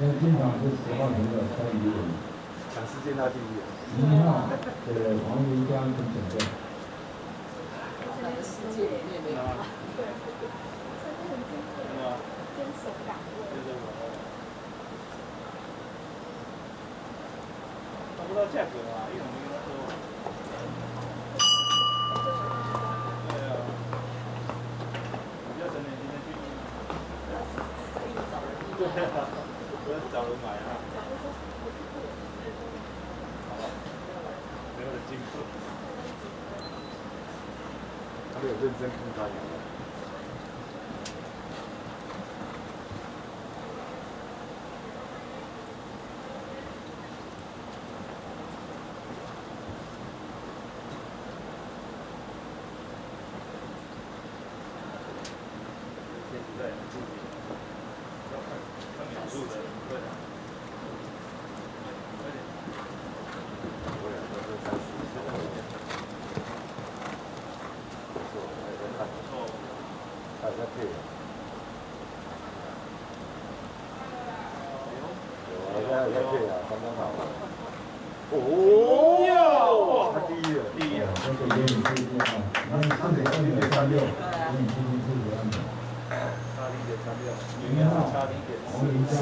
那经常是十号名的蔡依林，抢世界大第一。一号的黄云江跟整个。在世界里面没有。对，真的很坚韧，坚守岗位。找不到价格啊，因为我们跟他说。对啊。比较省点钱的去。不要找人买啊。没有人进步。他们有认真看他养的。对，自己要看看秒数的，对的。快点。三十四号。不错，还在看。不错。还在配。有啊，现在还在配啊，刚刚好。哦，他第一了，第一了。这个给你试一下啊，那你四点三六，给你进行四点二秒。差零点三六。